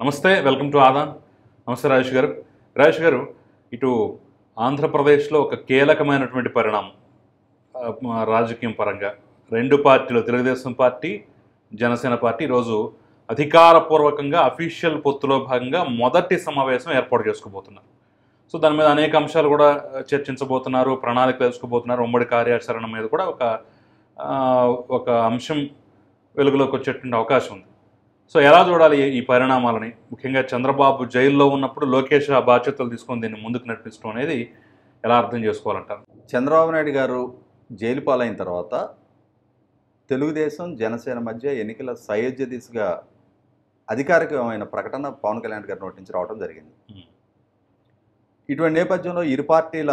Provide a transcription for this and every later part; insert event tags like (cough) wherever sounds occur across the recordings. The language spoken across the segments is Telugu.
నమస్తే వెల్కమ్ టు ఆదాన్ నమస్తే రాజేష్ గారు. రాజేష్ గారు ఇటు ఆంధ్రప్రదేశ్లో ఒక కీలకమైనటువంటి పరిణామం రాజకీయం పరంగా. రెండు పార్టీలు తెలుగుదేశం పార్టీ జనసేన పార్టీ ఈరోజు అధికారపూర్వకంగా అఫీషియల్ పొత్తులో భాగంగా మొదటి సమావేశం ఏర్పాటు చేసుకోబోతున్నారు సో దాని మీద అనేక అంశాలు కూడా చర్చించబోతున్నారు ప్రణాళిక తెలుసుకోబోతున్నారు ఉమ్మడి కార్యాచరణ మీద కూడా ఒక ఒక అంశం వెలుగులోకి వచ్చేటువంటి అవకాశం ఉంది. సో ఎలా చూడాలి ఈ- పరిణామాలని? ముఖ్యంగా చంద్రబాబు జైల్లో ఉన్నప్పుడు లోకేష్ ఆ బాధ్యతలు తీసుకొని దీన్ని ముందుకు నడిపించడం అనేది ఎలా అర్థం చేసుకోవాలంటారు? చంద్రబాబు నాయుడు గారు జైలు పాలైన తర్వాత తెలుగుదేశం జనసేన మధ్య ఎన్నికల సయోధ్య దిశగా అధికారికమైన ప్రకటన పవన్ కళ్యాణ్ గారి నోటి నుంచి రావడం జరిగింది. ఇటువంటి నేపథ్యంలో ఇరు పార్టీల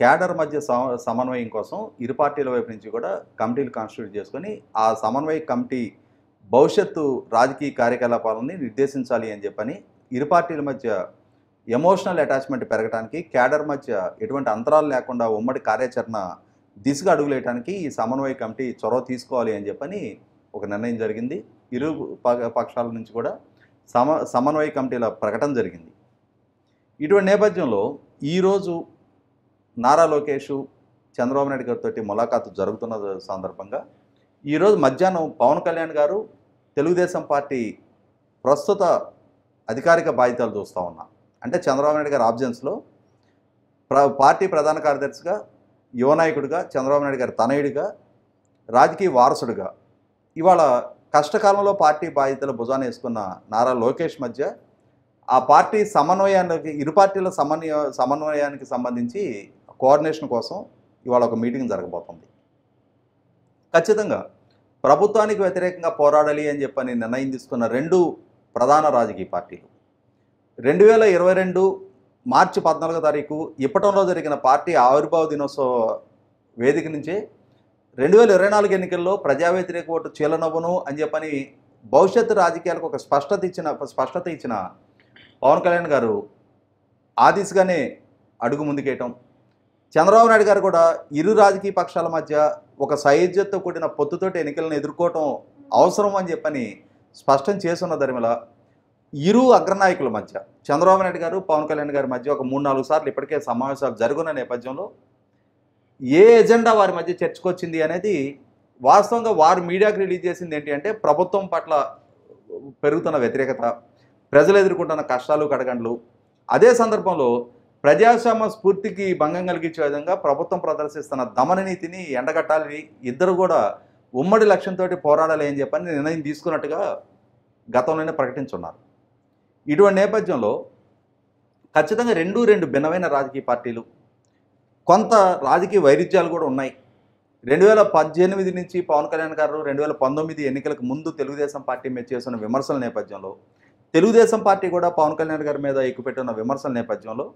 క్యాడర్ మధ్య సమ- సమన్వయం కోసం ఇరు పార్టీల వైపు నుంచి కూడా కమిటీలు కాన్స్టిట్యూట్ చేసుకొని ఆ సమన్వయ కమిటీ భవిష్యత్తు రాజకీయ కార్యకలాపాలని నిర్దేశించాలి అని చెప్పని ఇరు పార్టీల మధ్య ఎమోషనల్ అటాచ్మెంట్ పెరగడానికి క్యాడర్ మధ్య ఎటువంటి అంతరాలు లేకుండా ఉమ్మడి కార్యాచరణ దిశగా అడుగులేయడానికి ఈ సమన్వయ కమిటీ చొరవ తీసుకోవాలి అని చెప్పని ఒక నిర్ణయం జరిగింది. ఇరు ప- పక్షాల నుంచి కూడా సమ సమన్వయ కమిటీల ప్రకటన జరిగింది. ఇటువంటి నేపథ్యంలో ఈరోజు నారా లోకేష్ చంద్రబాబు నాయుడు గారితో ములాఖాతు జరుగుతున్న సందర్భంగా ఈరోజు మధ్యాహ్నం పవన్ కళ్యాణ్ గారు తెలుగుదేశం పార్టీ ప్రస్తుత అధికారిక బాధ్యతలు చూస్తూ ఉన్నా. అంటే చంద్రబాబు నాయుడు గారి ఆబ్జెన్స్లో ప్ర పార్టీ ప్రధాన కార్యదర్శిగా యువనాయకుడిగా చంద్రబాబు నాయుడు గారి తనయుడిగా రాజకీయ వారసుడిగా ఇవాళ కష్టకాలంలో పార్టీ బాధ్యతలు భుజాన వేసుకున్న నారా లోకేష్ మధ్య ఆ పార్టీ సమన్వయానికి ఇరు పార్టీల సమన్వయ సమన్వయానికి సంబంధించి కోఆర్డినేషన్ కోసం ఇవాళ ఒక మీటింగ్ జరగబోతుంది. ఖచ్చితంగా ప్రభుత్వానికి వ్యతిరేకంగా పోరాడాలి అని చెప్పని నిర్ణయం తీసుకున్న రెండు ప్రధాన రాజకీయ పార్టీలు. రెండు వేల ఇరవై రెండు మార్చి పద్నాలుగో తారీఖు ఇప్పటంలో జరిగిన పార్టీ ఆవిర్భావ దినోత్సవ వేదిక నుంచే రెండు వేల ఇరవై నాలుగు ఎన్నికల్లో ప్రజా వ్యతిరేక ఓటు చీలనవ్వును అని చెప్పని భవిష్యత్తు రాజకీయాలకు ఒక స్పష్టత ఇచ్చిన స్పష్టత ఇచ్చిన పవన్ కళ్యాణ్ గారు ఆ దిశగానే అడుగు ముందుకేయటం చంద్రబాబు నాయుడు గారు కూడా ఇరు రాజకీయ పక్షాల మధ్య ఒక సైజ్యతతో కూడిన పొత్తుతోటి ఎన్నికలను ఎదుర్కోవటం అవసరం అని చెప్పని స్పష్టం చేస్తున్న ధర్మిల ఇరు అగ్రనాయకుల మధ్య చంద్రబాబు నాయుడు గారు పవన్ కళ్యాణ్ గారి మధ్య ఒక మూడు నాలుగు సార్లు ఇప్పటికే సమావేశాలు జరుగున్న నేపథ్యంలో ఏ ఎజెండా వారి మధ్య చర్చకొచ్చింది అనేది వాస్తవంగా వారు మీడియాకి రిలీజ్ చేసింది ఏంటి అంటే ప్రభుత్వం పట్ల పెరుగుతున్న వ్యతిరేకత ప్రజలు ఎదుర్కొంటున్న కష్టాలు కడగండ్లు. అదే సందర్భంలో ప్రజాస్వామ్య స్ఫూర్తికి భంగం కలిగించే విధంగా ప్రభుత్వం ప్రదర్శిస్తున్న దమన నీతిని ఎండగట్టాలని ఇద్దరు కూడా ఉమ్మడి లక్ష్యంతో పోరాడాలి అని చెప్పని నిర్ణయం తీసుకున్నట్టుగా గతంలోనే ప్రకటించున్నారు. ఇటువంటి నేపథ్యంలో ఖచ్చితంగా రెండు రెండు భిన్నమైన రాజకీయ పార్టీలు కొంత రాజకీయ వైరుధ్యాలు కూడా ఉన్నాయి. రెండు వేల పద్దెనిమిది నుంచి పవన్ కళ్యాణ్ గారు రెండు వేల పంతొమ్మిది ఎన్నికలకు ముందు తెలుగుదేశం పార్టీ మీద చేస్తున్న విమర్శల నేపథ్యంలో తెలుగుదేశం పార్టీ కూడా పవన్ కళ్యాణ్ గారి మీద ఎక్కుపెట్టిన విమర్శల నేపథ్యంలో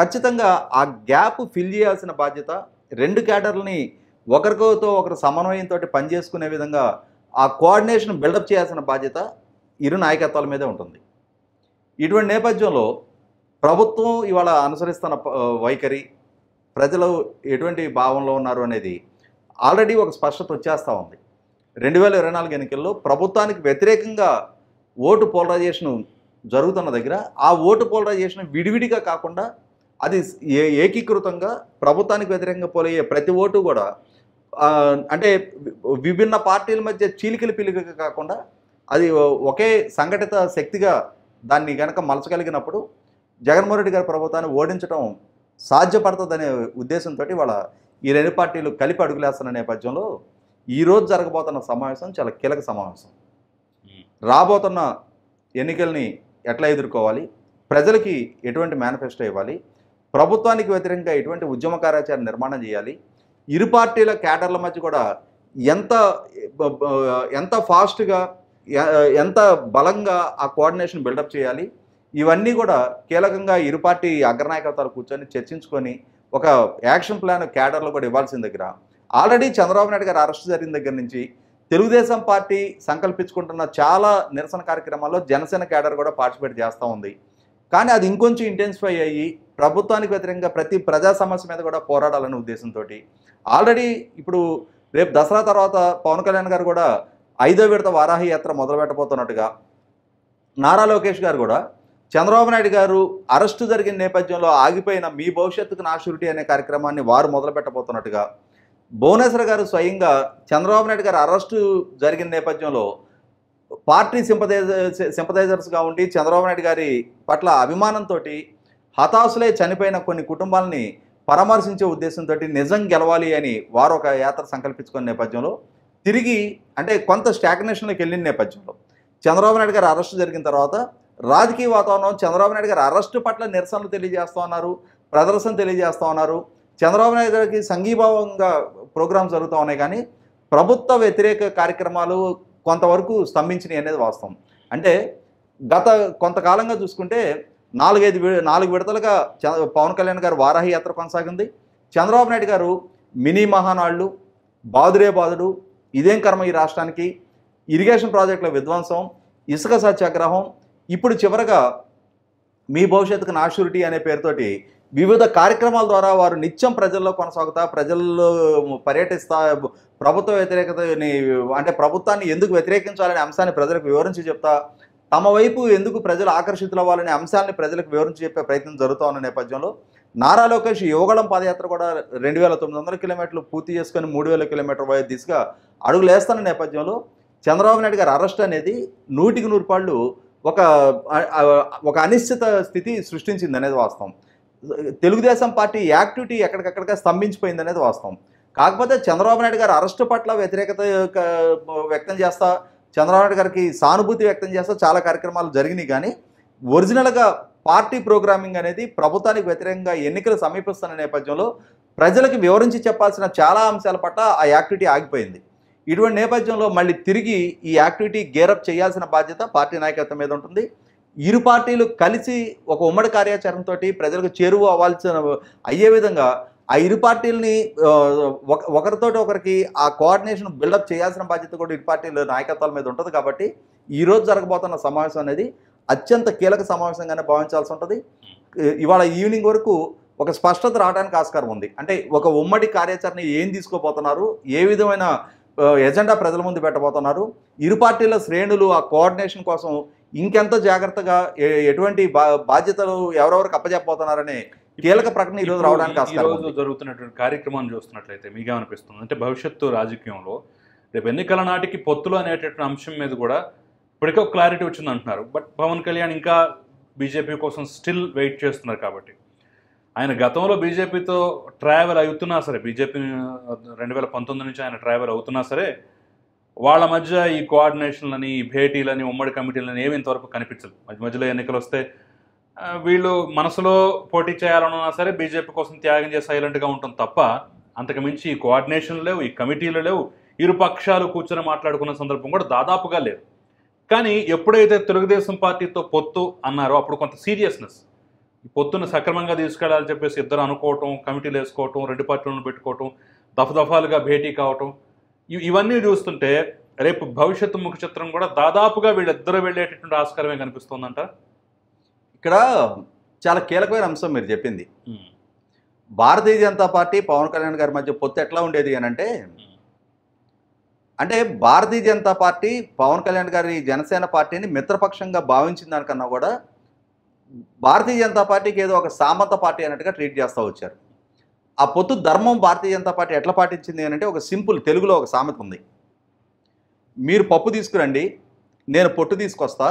ఖచ్చితంగా ఆ గ్యాప్ ఫిల్ చేయాల్సిన బాధ్యత రెండు క్యాడర్లని ఒకరితో ఒకరు సమన్వయంతో పనిచేసుకునే విధంగా ఆ కోఆర్డినేషన్ బిల్డప్ చేయాల్సిన బాధ్యత ఇరు నాయకత్వాల మీదే ఉంటుంది. ఇటువంటి నేపథ్యంలో ప్రభుత్వం ఇవాళ అనుసరిస్తున్న ప- వైఖరి ప్రజలు ఎటువంటి భావంలో ఉన్నారు అనేది ఆల్రెడీ ఒక స్పష్టత వచ్చేస్తూ ఉంది. రెండు వేల ఇరవై నాలుగు ఎన్నికల్లో ప్రభుత్వానికి వ్యతిరేకంగా ఓటు పోలరైజేషన్ జరుగుతున్న దగ్గర ఆ ఓటు పోలరైజేషన్ విడివిడిగా కాకుండా అది ఏ ఏకీకృతంగా ప్రభుత్వానికి వ్యతిరేకంగా పోలయ్యే ప్రతి ఓటు కూడా అంటే విభిన్న పార్టీల మధ్య చీలికలు పిలికగా కాకుండా అది ఒకే సంఘటిత శక్తిగా దాన్ని గనక మలచగలిగినప్పుడు జగన్మోహన్ రెడ్డి గారి ప్రభుత్వాన్ని ఓడించడం సాధ్యపడుతుందనే ఉద్దేశంతో వాళ్ళ ఈ రెండు పార్టీలు కలిపి అడుగులేస్తున్న నేపథ్యంలో ఈరోజు జరగబోతున్న సమావేశం చాలా కీలక సమావేశం. రాబోతున్న ఎన్నికల్ని ఎట్లా ఎదుర్కోవాలి? ప్రజలకి ఎటువంటి మేనిఫెస్టో ఇవ్వాలి? ప్రభుత్వానికి వ్యతిరేకంగా ఎటువంటి ఉద్యమ కార్యాచరణ నిర్మాణం చేయాలి? ఇరు పార్టీల క్యాడర్ల మధ్య కూడా ఎంత ఎంత ఫాస్ట్గా ఎంత బలంగా ఆ కోఆర్డినేషన్ బిల్డప్ చేయాలి? ఇవన్నీ కూడా కీలకంగా ఇరు పార్టీ అగ్రనాయకత్వాలు కూర్చొని చర్చించుకొని ఒక యాక్షన్ ప్లాన్ క్యాడర్లో కూడా ఇవ్వాల్సిన దగ్గర. ఆల్రెడీ చంద్రబాబు నాయుడు గారు అరెస్ట్ జరిగిన దగ్గర నుంచి తెలుగుదేశం పార్టీ సంకల్పించుకుంటున్న చాలా నిరసన కార్యక్రమాల్లో జనసేన క్యాడర్ కూడా పార్టిసిపేట్ చేస్తూ ఉంది. కానీ అది ఇంకొంచెం ఇంటెన్సిఫై అయ్యి ప్రభుత్వానికి వ్యతిరేకంగా ప్రతి ప్రజా సమస్య మీద కూడా పోరాడాలనే ఉద్దేశంతో ఆల్రెడీ ఇప్పుడు రేపు దసరా తర్వాత పవన్ కళ్యాణ్ గారు కూడా ఐదో విడత వారాహి యాత్ర మొదలుపెట్టబోతున్నట్టుగా నారా లోకేష్ గారు కూడా చంద్రబాబు నాయుడు గారు అరెస్టు జరిగిన నేపథ్యంలో ఆగిపోయిన మీ భవిష్యత్తుకు నా షూరిటీ అనే కార్యక్రమాన్ని వారు మొదలుపెట్టబోతున్నట్టుగా. భువనేశ్వర్ గారు స్వయంగా చంద్రబాబు నాయుడు గారు అరెస్టు జరిగిన నేపథ్యంలో పార్టీ సింపథైజర్ సింపథైజర్స్గా ఉండి చంద్రబాబు నాయుడు గారి పట్ల అభిమానంతో హతాశులై చనిపోయిన కొన్ని కుటుంబాలని పరామర్శించే ఉద్దేశంతో నిజం గెలవాలి అని వారు ఒక యాత్ర సంకల్పించుకున్న నేపథ్యంలో తిరిగి అంటే కొంత స్టాగ్నేషన్లోకి వెళ్ళిన నేపథ్యంలో చంద్రబాబు నాయుడు గారి అరెస్టు జరిగిన తర్వాత రాజకీయ వాతావరణం చంద్రబాబు నాయుడు గారి అరెస్టు పట్ల నిరసనలు తెలియజేస్తూ ఉన్నారు ప్రదర్శన తెలియజేస్తూ ఉన్నారు. చంద్రబాబు నాయుడు గారికి సంఘీభావంగా ప్రోగ్రామ్స్ జరుగుతూ ఉన్నాయి కానీ ప్రభుత్వ వ్యతిరేక కార్యక్రమాలు కొంతవరకు స్తంభించినాయి అనేది వాస్తవం. అంటే గత కొంతకాలంగా చూసుకుంటే నాలుగైదు వి- నాలుగు విడతలుగా చ- పవన్ కళ్యాణ్ గారు వారాహి యాత్ర కొనసాగింది. చంద్రబాబు నాయుడు గారు మినీ మహానాళ్ళు బాదురే బాదుడు ఇదేం కర్మ ఈ రాష్ట్రానికి? ఇరిగేషన్ ప్రాజెక్టుల విధ్వంసం ఇసుక సత్యాగ్రహం ఇప్పుడు చివరగా మీ భవిష్యత్తుకు నాష్యూరిటీ అనే పేరుతోటి వివిధ కార్యక్రమాల ద్వారా వారు నిత్యం ప్రజల్లో కొనసాగుతా ప్రజల్లో పర్యటిస్తా ప్రభుత్వ వ్యతిరేకతని అంటే ప్రభుత్వాన్ని ఎందుకు వ్యతిరేకించాలనే అంశాన్ని ప్రజలకు వివరించి చెప్తా తమ వైపు ఎందుకు ప్రజలు ఆకర్షితులవ్వాలనే అంశాన్ని ప్రజలకు వివరించి చెప్పే ప్రయత్నం జరుగుతూ ఉన్న నేపథ్యంలో నారా లోకేష్ యువగళం పాదయాత్ర కూడా రెండు వేల తొమ్మిది వందల కిలోమీటర్లు పూర్తి చేసుకొని మూడు వేల కిలోమీటర్ వయ దిశగా అడుగులేస్తున్న నేపథ్యంలో చంద్రబాబు నాయుడు గారి అరెస్ట్ అనేది నూటికి నూరు పాళ్ళు ఒక ఒక అనిశ్చిత స్థితి సృష్టించింది అనేది వాస్తవం. తెలుగుదేశం పార్టీ యాక్టివిటీ ఎక్కడికక్కడిగా స్తంభించిపోయింది అనేది వాస్తవం. కాకపోతే చంద్రబాబు నాయుడు గారు అరెస్టు పట్ల వ్యతిరేకత వ్యక్తం చేస్తా చంద్రబాబు నాయుడు గారికి సానుభూతి వ్యక్తం చేస్తా చాలా కార్యక్రమాలు జరిగినాయి. కానీ ఒరిజినల్గా పార్టీ ప్రోగ్రామింగ్ అనేది ప్రభుత్వానికి వ్యతిరేకంగా ఎన్నికలు సమీపిస్తున్న నేపథ్యంలో ప్రజలకు వివరించి చెప్పాల్సిన చాలా అంశాల పట్ల ఆ యాక్టివిటీ ఆగిపోయింది. ఇటువంటి నేపథ్యంలో మళ్ళీ తిరిగి ఈ యాక్టివిటీ గేరప్ చేయాల్సిన బాధ్యత పార్టీ నాయకత్వం మీద ఉంటుంది. ఇరు పార్టీలు కలిసి ఒక ఉమ్మడి కార్యాచరణతో ప్రజలకు చేరువ అవ్వాల్సిన అయ్యే విధంగా ఆ ఇరు పార్టీలని ఒక ఒకరితోటి ఒకరికి ఆ కోఆర్డినేషన్ బిల్డప్ చేయాల్సిన బాధ్యత కూడా ఇరు పార్టీల నాయకత్వాల మీద ఉంటుంది కాబట్టి ఈ రోజు జరగబోతున్న సమావేశం అనేది అత్యంత కీలక సమావేశంగానే భావించాల్సి ఉంటుంది. ఇవాళ ఈవినింగ్ వరకు ఒక స్పష్టత రావడానికి ఆస్కారం ఉంది. అంటే ఒక ఉమ్మడి కార్యాచరణ ఏం తీసుకోబోతున్నారు ఏ విధమైన ఎజెండా ప్రజల ముందు పెట్టబోతున్నారు ఇరు పార్టీల శ్రేణులు ఆ కోఆర్డినేషన్ కోసం ఇంకెంత జాగ్రత్తగా ఎటువంటి బాధ్యతలు ఎవరెవరికి అప్పచెప్పబోతున్నారనే కీలక ప్రకటన ఈరోజు రావడానికి ఈ ఆస్కారం రోజు ఉంది. జరుగుతున్నటువంటి కార్యక్రమాన్ని చూస్తున్నట్లయితే మీకేమనిపిస్తుంది అంటే భవిష్యత్తు రాజకీయంలో రేపు ఎన్నికల నాటికి పొత్తులు అనేటటువంటి అంశం మీద కూడా ఇప్పటికే ఒక క్లారిటీ వచ్చింది అంటున్నారు. బట్ పవన్ కళ్యాణ్ ఇంకా బీజేపీ కోసం స్టిల్ వెయిట్ చేస్తున్నారు కాబట్టి. ఆయన గతంలో బీజేపీతో ట్రావెల్ అవుతున్నా సరే బీజేపీ రెండు వేల పంతొమ్మిది నుంచి ఆయన ట్రావెల్ అవుతున్నా సరే వాళ్ళ మధ్య ఈ కోఆర్డినేషన్లని ఈ భేటీలని ఉమ్మడి కమిటీలని ఏమి ఇంతవరకు కనిపించదు మధ్య మధ్యలో ఎన్నికలు వస్తే వీళ్ళు మనసులో పోటీ చేయాలన్నా సరే బీజేపీ కోసం త్యాగం చేసి సైలెంట్గా ఉంటుంది తప్ప అంతకు మించి ఈ కోఆర్డినేషన్ లేవు ఈ కమిటీలు లేవు ఇరు పక్షాలు కూర్చొని మాట్లాడుకున్న సందర్భం కూడా దాదాపుగా లేదు. కానీ ఎప్పుడైతే తెలుగుదేశం పార్టీతో పొత్తు అన్నారో అప్పుడు కొంత సీరియస్నెస్. ఈ పొత్తును సక్రమంగా తీసుకెళ్ళాలని చెప్పేసి ఇద్దరు అనుకోవటం కమిటీలు వేసుకోవటం రెండు పార్టీలను పెట్టుకోవటం దఫదఫాలుగా భేటీ కావటం ఇవన్నీ చూస్తుంటే రేపు భవిష్యత్తు ముఖ చిత్రం కూడా దాదాపుగా వీళ్ళిద్దరు వెళ్ళేటటువంటి ఆస్కారమే కనిపిస్తోందంట. ఇక్కడ చాలా కీలకమైన అంశం మీరు చెప్పింది. భారతీయ జనతా పార్టీ పవన్ కళ్యాణ్ గారి మధ్య పొత్తు ఎట్లా ఉండేది అని అంటే అంటే భారతీయ జనతా పార్టీ పవన్ కళ్యాణ్ గారి జనసేన పార్టీని మిత్రపక్షంగా భావించిన దానికన్నా కూడా భారతీయ జనతా పార్టీకి ఏదో ఒక సామంత పార్టీ అన్నట్టుగా ట్రీట్ చేస్తూ వచ్చారు. ఆ పొత్తు ధర్మం భారతీయ జనతా పార్టీ ఎట్లా పాటించింది అని అంటే ఒక సింపుల్ తెలుగులో ఒక సామెత ఉంది. మీరు పప్పు తీసుకురండి నేను పొట్టు తీసుకొస్తా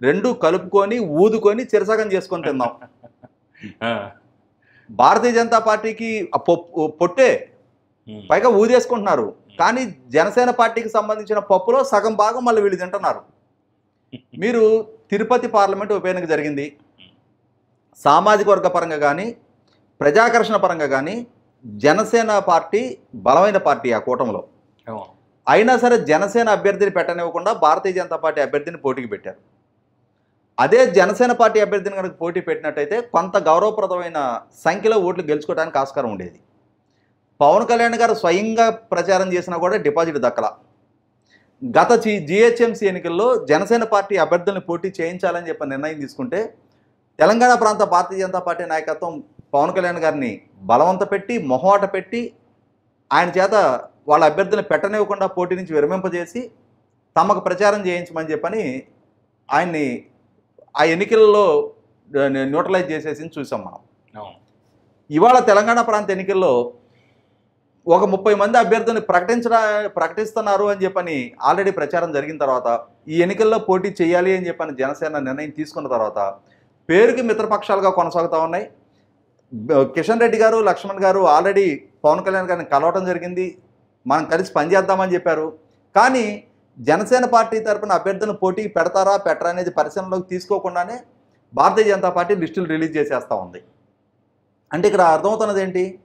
రెండు కలుపుకొని ఊదుకొని చిరసగం చేసుకొని తిందాం. భారతీయ జనతా పార్టీకి ఆ పప్పు పొట్టే పైగా ఊదేసుకుంటున్నారు. కానీ జనసేన పార్టీకి సంబంధించిన పప్పులో సగం భాగం మళ్ళీ వీళ్ళు తింటున్నారు. (laughs) మీరు తిరుపతి పార్లమెంట్ ఉప ఎన్నిక జరిగింది. సామాజిక వర్గ పరంగా కానీ ప్రజాకర్షణ పరంగా కానీ జనసేన పార్టీ బలమైన పార్టీ ఆ కూటమిలో. అయినా సరే జనసేన అభ్యర్థిని పెట్టనివ్వకుండా భారతీయ జనతా పార్టీ అభ్యర్థిని పోటీకి పెట్టారు. అదే జనసేన పార్టీ అభ్యర్థిని కనుక పోటీ పెట్టినట్టయితే కొంత గౌరవప్రదమైన సంఖ్యలో ఓట్లు గెలుచుకోవడానికి ఆస్కారం ఉండేది. పవన్ కళ్యాణ్ గారు స్వయంగా ప్రచారం చేసినా కూడా డిపాజిట్ దక్కల. గత జి జిహెచ్ఎంసీ ఎన్నికల్లో జనసేన పార్టీ అభ్యర్థుల్ని పోటీ చేయించాలని చెప్పి నిర్ణయం తీసుకుంటే తెలంగాణ ప్రాంత భారతీయ జనతా పార్టీ నాయకత్వం పవన్ కళ్యాణ్ గారిని బలవంత పెట్టి మొహమాట పెట్టి ఆయన చేత వాళ్ళ అభ్యర్థులను పెట్టనివ్వకుండా పోటీ నుంచి విరమింపజేసి తమకు ప్రచారం చేయించమని చెప్పని ఆయన్ని ఆ ఎన్నికల్లో న్యూట్రలైజ్ చేసేసి చూసాం మనం. ఇవాళ తెలంగాణ ప్రాంత ఎన్నికల్లో ఒక ముప్పై మంది అభ్యర్థుల్ని ప్రకటించడా ప్రకటిస్తున్నారు అని చెప్పని ఆల్రెడీ ప్రచారం జరిగిన తర్వాత ఈ ఎన్నికల్లో పోటీ చేయాలి అని చెప్పని జనసేన నిర్ణయం తీసుకున్న తర్వాత పేరుకి మిత్రపక్షాలుగా కొనసాగుతూ ఉన్నాయి. కిషన్ రెడ్డి గారు లక్ష్మణ్ గారు ఆల్రెడీ పవన్ కళ్యాణ్ గారిని కలవటం జరిగింది. మనం కలిసి పనిచేద్దామని చెప్పారు. కానీ జనసేన పార్టీ తరఫున అభ్యర్థులను పోటీ పెడతారా పెట్టరా అనేది పరిశీలనలోకి తీసుకోకుండానే భారతీయ జనతా పార్టీ లిస్టులు రిలీజ్ చేసేస్తూ ఉంది. అంటే ఇక్కడ అర్థమవుతున్నది ఏంటి?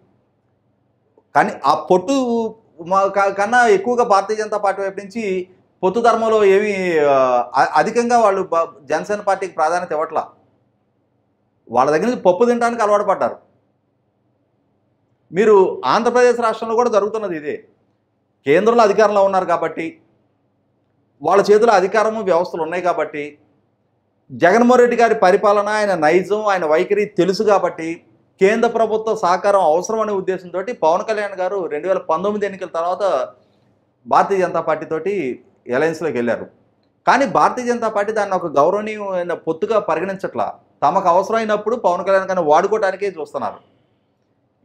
కానీ ఆ పొట్టు మా- కన్నా ఎక్కువగా భారతీయ జనతా పార్టీ వైపు నుంచి పొత్తు ధర్మంలో ఏమి అ- అధికంగా వాళ్ళు జనసేన పార్టీకి ప్రాధాన్యత ఇవ్వట్లా. వాళ్ళ దగ్గర నుంచి పప్పు తినడానికి అలవాటు పడ్డారు. మీరు ఆంధ్రప్రదేశ్ రాష్ట్రంలో కూడా జరుగుతున్నది ఇదే. కేంద్రంలో అధికారంలో ఉన్నారు కాబట్టి వాళ్ళ చేతిలో అధికారము వ్యవస్థలు ఉన్నాయి కాబట్టి జగన్మోహన్ రెడ్డి గారి పరిపాలన ఆయన నైజం ఆయన వైఖరి తెలుసు కాబట్టి కేంద్ర ప్రభుత్వ సహకారం అవసరం అనే ఉద్దేశంతో పవన్ కళ్యాణ్ గారు రెండు వేల పంతొమ్మిది ఎన్నికల తర్వాత భారతీయ జనతా పార్టీతోటి ఎలయన్స్లోకి వెళ్ళారు. కానీ భారతీయ జనతా పార్టీ దాన్ని ఒక గౌరవనీయమైన పొత్తుగా పరిగణించట్లా. తమకు అవసరమైనప్పుడు పవన్ కళ్యాణ్ గారిని వాడుకోవడానికే చూస్తున్నారు.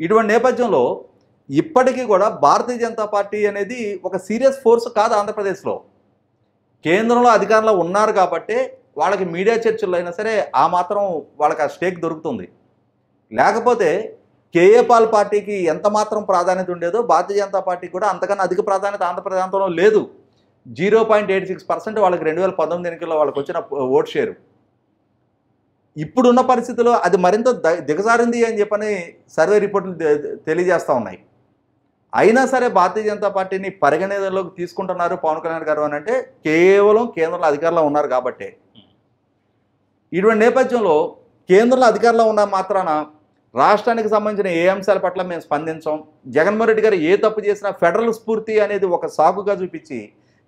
ఇటువంటి నేపథ్యంలో ఇప్పటికీ కూడా భారతీయ జనతా పార్టీ అనేది ఒక సీరియస్ ఫోర్స్ కాదు ఆంధ్రప్రదేశ్లో. కేంద్రంలో అధికారంలో ఉన్నారు కాబట్టి వాళ్ళకి మీడియా చర్చల్లో అయినా సరే ఆ మాత్రం వాళ్ళకి ఆ స్టేక్ దొరుకుతుంది. లేకపోతే కేఏ పాల్ పార్టీకి ఎంత మాత్రం ప్రాధాన్యత ఉండేదో భారతీయ జనతా పార్టీకి కూడా అంతకన్నా అధిక ప్రాధాన్యత ఆంధ్రప్రదేశంలో లేదు. Zero point eight six percent వాళ్ళకి రెండు వేల పంతొమ్మిది ఎన్నికల్లో వాళ్ళకి వచ్చిన ఓట్ షేరు. ఇప్పుడున్న పరిస్థితుల్లో అది మరింత ద- దిగజారింది అని చెప్పని సర్వే రిపోర్టులు తెలియజేస్తూ ఉన్నాయి. అయినా సరే భారతీయ జనతా పార్టీని పరిగణనలోకి తీసుకుంటున్నారు పవన్ కళ్యాణ్ గారు అని అంటే కేవలం కేంద్రంలో అధికారంలో ఉన్నారు కాబట్టి. ఇటువంటి నేపథ్యంలో కేంద్రంలో అధికారంలో ఉన్న మాత్రాన రాష్ట్రానికి సంబంధించిన ఏ అంశాల పట్ల మేము స్పందించాం? జగన్మోహన్ రెడ్డి గారు ఏ తప్పు చేసినా ఫెడరల్ స్ఫూర్తి అనేది ఒక సాకుగా చూపించి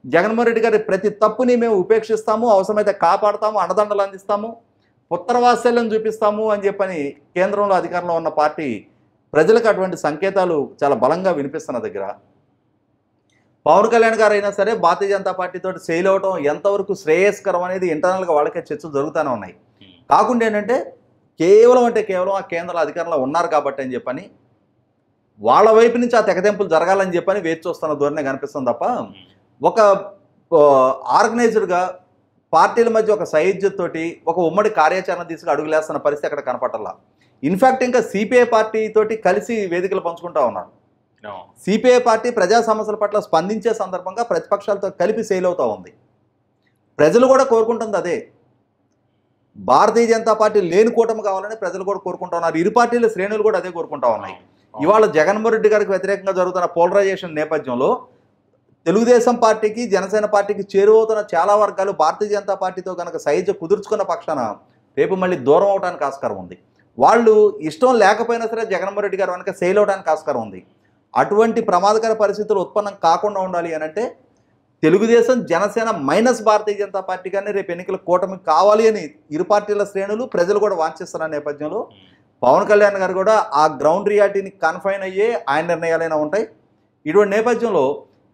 జగన్మోహన్ రెడ్డి గారి ప్రతి తప్పుని మేము ఉపేక్షిస్తాము అవసరమైతే కాపాడతాము అండదండలు అందిస్తాము. పుత్రవాత్సల్యం చూపిస్తాము అని చెప్పని కేంద్రంలో అధికారంలో ఉన్న పార్టీ ప్రజలకు అటువంటి సంకేతాలు చాలా బలంగా వినిపిస్తున్న దగ్గర. పవన్ కళ్యాణ్ గారు అయినా సరే భారతీయ జనతా పార్టీతో సెయిల్ అవడం ఎంతవరకు శ్రేయస్కరం అనేది ఇంటర్నల్గా వాళ్ళకే చర్చలు జరుగుతూనే ఉన్నాయి. కాకుండా ఏంటంటే కేవలం అంటే కేవలం ఆ కేంద్ర అధికారంలో ఉన్నారు కాబట్టి అని చెప్పని వాళ్ళ వైపు నుంచి ఆ తెగదెంపులు జరగాలని చెప్పని వేచి చూస్తున్న ధోరణి కనిపిస్తుంది తప్ప ఒక ఆర్గనైజ్డ్గా పార్టీల మధ్య ఒక సైజ్యత తోటి ఒక ఉమ్మడి కార్యాచరణ తీసుకు అడుగులేస్తున్న పరిస్థితి అక్కడ కనపట్టాల ఇన్ఫాక్ట్ ఇంకా సిపిఐ పార్టీ తోటి కలిసి వేదికలు పంచుకుంటా ఉన్నారు. సిపిఐ పార్టీ ప్రజా సమస్యల పట్ల స్పందించే సందర్భంగా ప్రతిపక్షాలతో కలిపి సేల్ అవుతూ ఉంది. ప్రజలు కూడా కోరుకుంటుంది అదే. భారతీయ జనతా పార్టీ లేని కూటమి కావాలని ప్రజలు కూడా కోరుకుంటా ఉన్నారు. ఇరు పార్టీల శ్రేణులు కూడా అదే కోరుకుంటా ఉన్నాయి. ఇవాళ జగన్మోహన్ రెడ్డి గారికి వ్యతిరేకంగా జరుగుతున్న పోలరైజేషన్ నేపథ్యంలో తెలుగుదేశం పార్టీకి జనసేన పార్టీకి చేరువవుతున్న చాలా వర్గాలు భారతీయ జనతా పార్టీతో కనుక సైజు కుదుర్చుకున్న పక్షాన రేపు మళ్ళీ దూరం అవడానికి ఆస్కారం ఉంది. వాళ్ళు ఇష్టం లేకపోయినా సరే జగన్మోహన్ రెడ్డి గారు వెనక సెయిల్ అవడానికి ఆస్కారం ఉంది. అటువంటి ప్రమాదకర పరిస్థితులు ఉత్పన్నం కాకుండా ఉండాలి అని అంటే తెలుగుదేశం జనసేన మైనస్ భారతీయ జనతా పార్టీ కానీ రేపు ఎన్నికల కూటమి కావాలి అని ఇరు పార్టీల శ్రేణులు ప్రజలు కూడా వాంఛిస్తున్న నేపథ్యంలో పవన్ కళ్యాణ్ గారు కూడా ఆ గ్రౌండ్ రియాలిటీని కన్ఫైన్ అయ్యే ఆయన నిర్ణయాలైనా ఉంటాయి. ఇటువంటి నేపథ్యంలో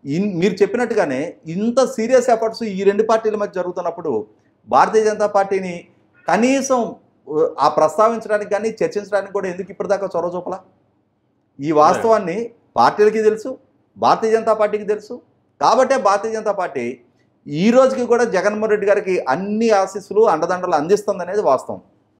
ఇన్ మీరు చెప్పినట్టుగానే ఇంత సీరియస్ ఎఫర్ట్స్ ఈ రెండు పార్టీల మధ్య జరుగుతున్నప్పుడు భారతీయ జనతా పార్టీని కనీసం ఆ ప్రస్తావించడానికి కానీ చర్చించడానికి కూడా ఎందుకు ఇప్పటిదాకా చొరవ చూపలా? ఈ వాస్తవాన్ని పార్టీలకి తెలుసు భారతీయ జనతా పార్టీకి తెలుసు. కాబట్టే భారతీయ జనతా పార్టీ ఈ రోజుకి కూడా జగన్మోహన్ రెడ్డి గారికి అన్ని ఆశీస్సులు అండదండలు అందిస్తుంది అనేది వాస్తవం.